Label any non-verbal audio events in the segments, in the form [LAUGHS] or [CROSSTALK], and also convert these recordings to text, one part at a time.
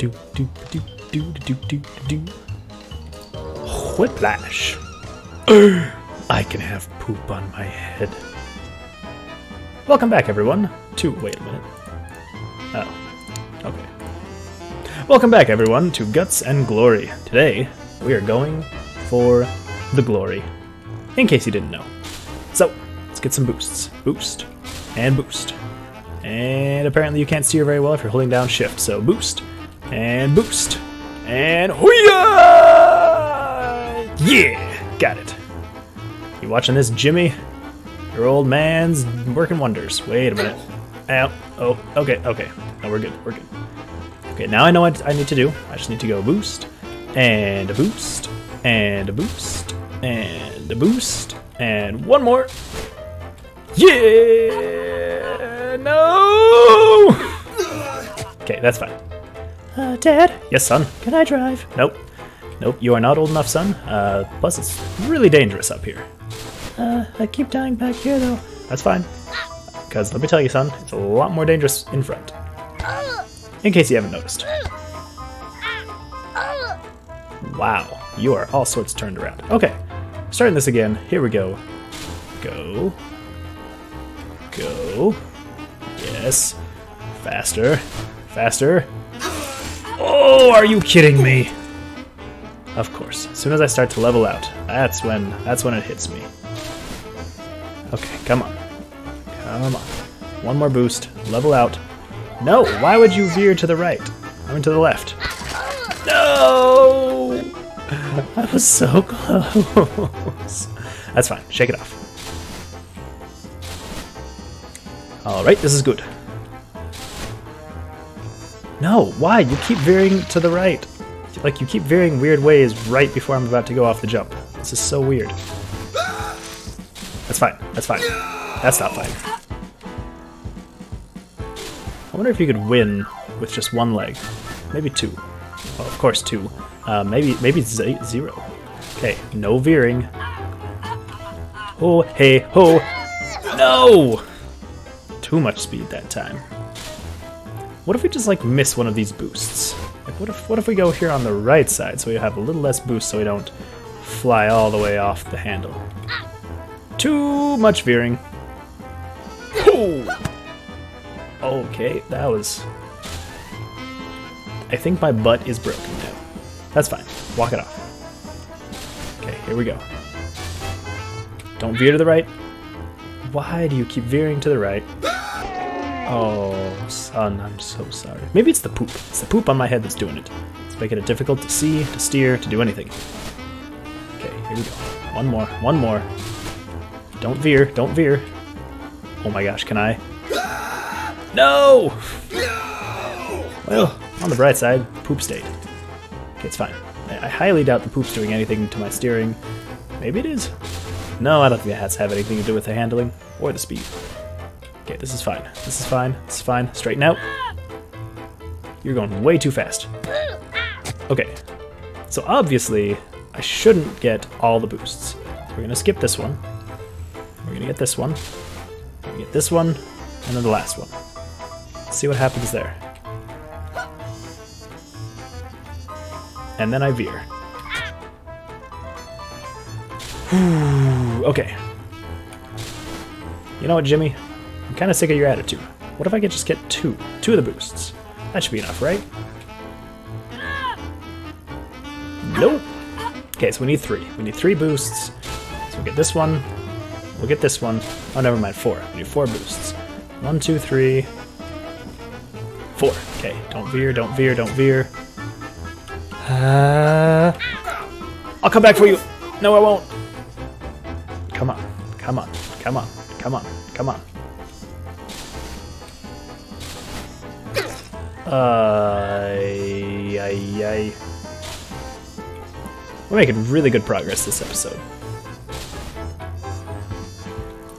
do do do do do do do. Whiplash. I can have poop on my head. Welcome back, everyone. To wait a minute. Oh, okay. Welcome back, everyone, to Guts and Glory. Today we are going for the glory. In case you didn't know. So let's get some boosts. Boost and boost. And apparently you can't steer very well if you're holding down shift. So boost and boost and hooyah! Yeah, got it. You watching this, Jimmy? Your old man's working wonders. Wait a minute. Ow. Oh, okay, okay. No, we're good. We're good. Okay, now I know what I need to do. I just need to go boost and a boost and a boost and a boost and one more. Yeah! No! [LAUGHS] Okay, that's fine. Uh, Dad? Yes, son. Can I drive? Nope. Nope, you are not old enough, son. Uh, plus it's really dangerous up here. Uh, I keep dying back here, though. That's fine. Because let me tell you, son, it's a lot more dangerous in front. In case you haven't noticed. Wow, you are all sorts turned around. Okay, starting this again. Here we go. Go. Go. Yes. Faster. Faster. Oh, are you kidding me? Of course. As soon as I start to level out, that's when that's when it hits me. Okay, come on. Come on. One more boost. Level out. No, why would you veer to the right? I mean to the left. No! [LAUGHS] I was so close. That's fine. Shake it off. Alright, this is good. No, why? You keep veering to the right. Like, you keep veering weird ways right before I'm about to go off the jump. This is so weird. That's fine. That's fine. That's not fine. I wonder if you could win with just one leg. Maybe two. Well, of course two. Uh, maybe maybe zero. Okay, no veering. Oh, hey, ho! No! Too much speed that time. What if we just like miss one of these boosts? Like what if what if we go here on the right side so we have a little less boost so we don't fly all the way off the handle? Too much veering. Oh. Okay, that was. I think my butt is broken now. That's fine. Walk it off. Okay, here we go. Don't veer to the right. Why do you keep veering to the right? Oh, son, I'm so sorry. Maybe it's the poop. It's the poop on my head that's doing it. It's making it difficult to see, to steer, to do anything. Okay, here we go. One more, one more. Don't veer, don't veer. Oh my gosh, can I? No! Well, on the bright side, poop stayed. Okay, it's fine. I, I highly doubt the poop's doing anything to my steering. Maybe it is. No, I don't think the hats have anything to do with the handling or the speed. Okay, this is fine. This is fine. This is fine. Straighten out. You're going way too fast. Okay, so obviously I shouldn't get all the boosts. We're gonna skip this one. We're gonna get this one. We're gonna get this one, and then the last one. Let's see what happens there. And then I veer. okay. You know what, Jimmy? I'm kind of sick of your attitude. What if I could just get two? Two of the boosts. That should be enough, right? Nope. Okay, so we need three. We need three boosts. So we'll get this one. We'll get this one. Oh, never mind. Four. We need four boosts. One, two, three, four. Okay, don't veer, don't veer, don't veer. Uh, I'll come back for you. No, I won't. Come on, come on, come on, come on, come on. Ay, ay. We're making really good progress this episode.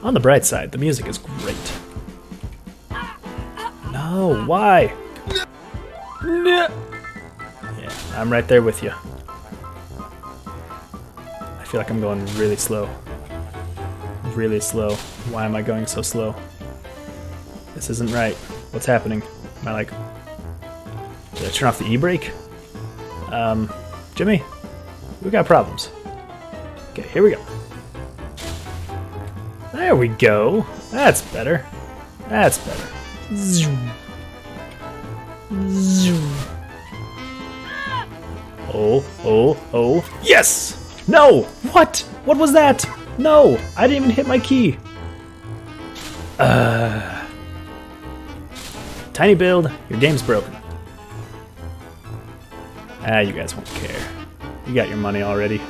On the bright side, the music is great. No, why? Yeah, I'm right there with you. I feel like I'm going really slow. Really slow. Why am I going so slow? This isn't right. What's happening? Am I like... Turn off the e-brake? Um, Jimmy, we got problems. Okay, here we go. There we go. That's better. That's better. Zoom. Zoom. Oh, oh, oh. Yes! No! What? What was that? No! I didn't even hit my key. Uh. Tiny build, your game's broken. Ah, you guys won't care. You got your money already.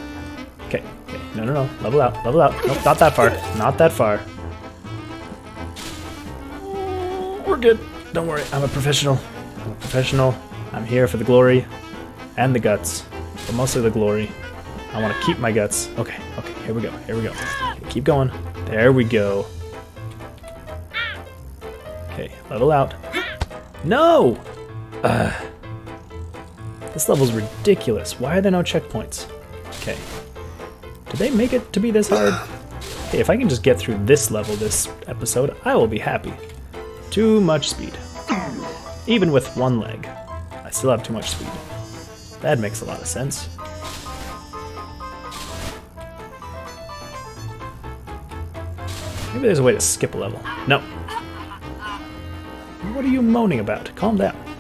Okay, okay. No, no, no. Level out, level out. Nope, not that far. Not that far. We're good. Don't worry, I'm a professional. I'm a professional. I'm here for the glory and the guts, but mostly the glory. I want to keep my guts. Okay, okay, here we go, here we go. Okay, keep going. There we go. Okay, level out. No! Uh, this level's ridiculous. Why are there no checkpoints? Okay. Did they make it to be this hard? [SIGHS] Hey, if I can just get through this level this episode, I will be happy. Too much speed. Even with one leg, I still have too much speed. That makes a lot of sense. Maybe there's a way to skip a level. No. What are you moaning about? Calm down.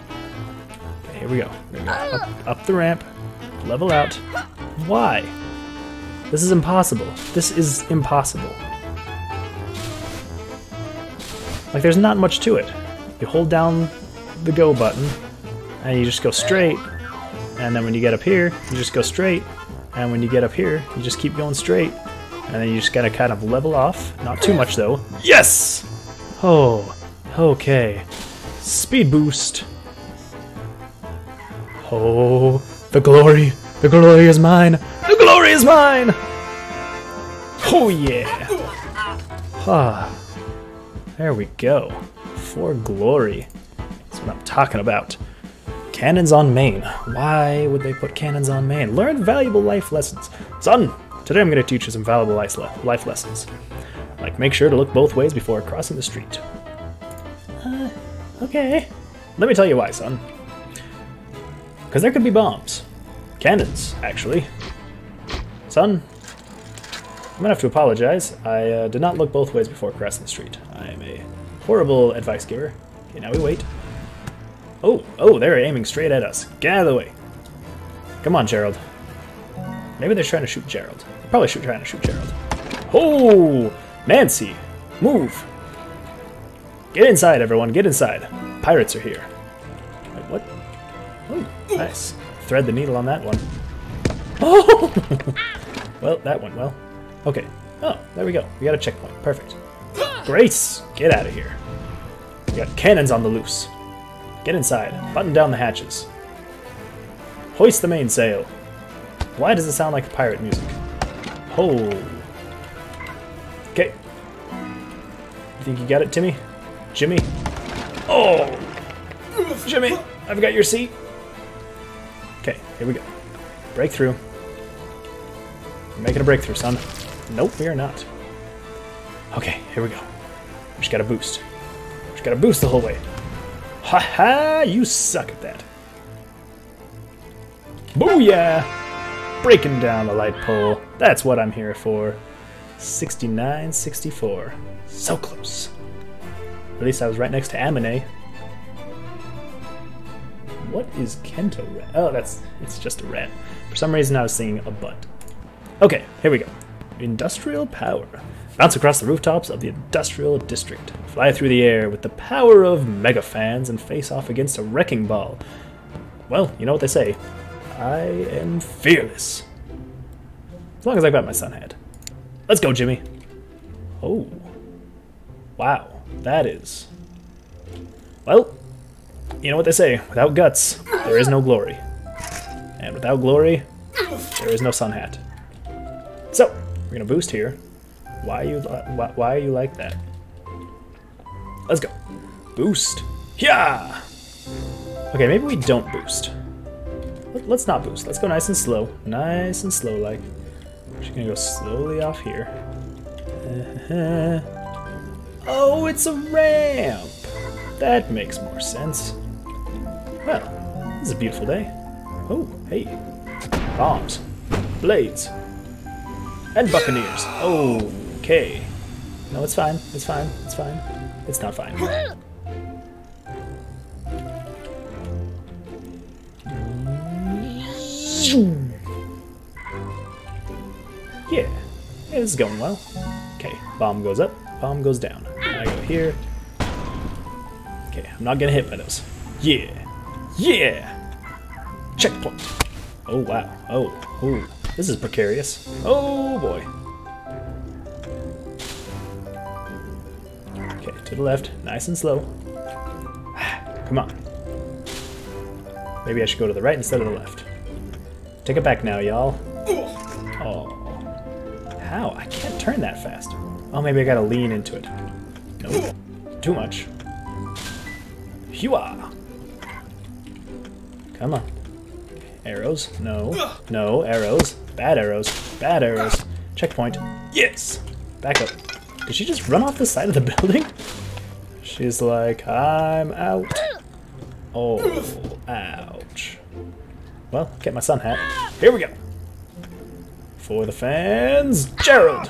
We go. Here we go. Up, up the ramp. Level out. Why? This is impossible. This is impossible. Like, there's not much to it. You hold down the go button, and you just go straight, and then when you get up here, you just go straight, and when you get up here, you just keep going straight, and then you just gotta kind of level off. Not too much, though. Yes! Oh, okay. Speed boost. Oh, the glory. The glory is mine. The glory is mine! Oh, yeah. Ah. There we go. For glory. That's what I'm talking about. Cannons on main. Why would they put cannons on main? Learn valuable life lessons. Son, today I'm going to teach you some valuable life, life lessons. Like make sure to look both ways before crossing the street. Uh, okay. Let me tell you why, son. Because there could be bombs. Cannons, actually. Son, I'm gonna have to apologize. I uh, did not look both ways before crossing the street. I am a horrible advice giver. Okay, now we wait. Oh, oh, they're aiming straight at us. Get out of the way. Come on, Gerald. Maybe they're trying to shoot Gerald. They're probably shoot, trying to shoot Gerald. Oh, Nancy, move. Get inside, everyone. Get inside. Pirates are here. Wait, what? Nice. Thread the needle on that one. Oh! [LAUGHS] well, that went well. Okay. Oh, there we go. We got a checkpoint. Perfect. Grace, get out of here. We got cannons on the loose. Get inside. Button down the hatches. Hoist the mainsail. Why does it sound like pirate music? Oh. Okay. You think you got it, Timmy? Jimmy? Oh! Jimmy, I've got your seat. Here we go. Breakthrough. We're making a breakthrough, son. Nope, we are not. Okay, here we go. We just gotta boost. We just gotta boost the whole way. Ha ha! You suck at that. Booyah! Breaking down the light pole. That's what I'm here for. 69, 64. So close. At least I was right next to Amine. What is Kento rat? Oh, that's it's just a rat. For some reason I was seeing a butt. Okay, here we go. Industrial power. Bounce across the rooftops of the industrial district. Fly through the air with the power of mega fans and face off against a wrecking ball. Well, you know what they say. I am fearless. As long as I've got my sun hat. Let's go, Jimmy. Oh. Wow. That is... Well, you know what they say. Without guts, there is no glory. And without glory, there is no sun hat. So, we're gonna boost here. Why you why, why are you like that? Let's go. Boost. Yeah. Okay, maybe we don't boost. Let, us not boost. Let's go nice and slow. Nice and slow like. We're just gonna go slowly off here. Uh-huh. oh, it's a ramp. That makes more sense. Well, This is a beautiful day. Oh, hey. Bombs. Blades. And buccaneers. Oh, okay. No, it's fine. It's fine. It's fine. It's not fine. Yeah. yeah, this is going well. Okay, bomb goes up, bomb goes down. I go here. Okay, I'm not getting hit by those. Yeah. Yeah! Checkpoint. Oh, wow. Oh, oh. This is precarious. Oh, boy. Okay, to the left. Nice and slow. [SIGHS] Come on. Maybe I should go to the right instead of the left. Take it back now, y'all. Oh. How? I can't turn that fast. Oh, maybe I gotta lean into it. Nope. Too much. Hua! Come on. Arrows? No. No, arrows. Bad arrows. Bad arrows. Checkpoint. Yes! Back up. Did she just run off the side of the [LAUGHS] building? She's like, I'm out. Oh, ouch. Well, get my sun hat. Here we go. For the fans, Gerald!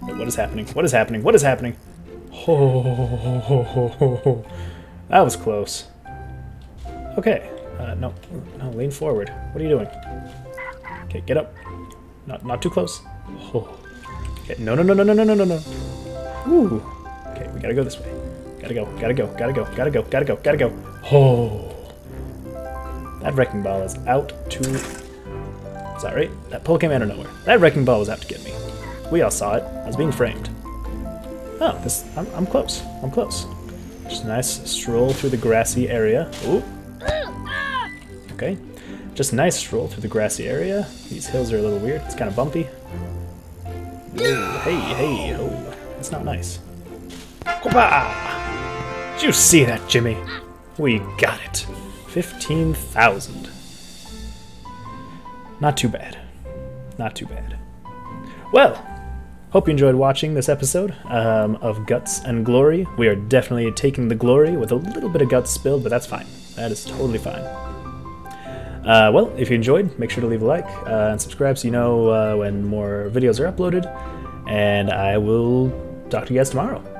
What is happening? What is happening? What is happening? Oh, [LAUGHS] that was close. Okay. Uh, no, no, lean forward. What are you doing? Okay, get up. Not, not too close. Oh. Okay, no, no, no, no, no, no, no, no, no. Ooh. Okay, we gotta go this way. Gotta go, gotta go, gotta go, gotta go, gotta go, gotta go. Oh. That wrecking ball is out to... Is that right? That pull came out of nowhere. That wrecking ball was out to get me. We all saw it. I was being framed. Oh, this... I'm, I'm close. I'm close. Just a nice stroll through the grassy area. Ooh. Okay. Just a nice stroll through the grassy area. These hills are a little weird. It's kind of bumpy. Whoa, hey, hey, oh. That's not nice. Did you see that, Jimmy? We got it. 15,000. Not too bad. Not too bad. Well, hope you enjoyed watching this episode um, of Guts and Glory. We are definitely taking the glory with a little bit of guts spilled, but that's fine. That is totally fine. Uh, well, if you enjoyed, make sure to leave a like uh, and subscribe so you know uh, when more videos are uploaded. And I will talk to you guys tomorrow.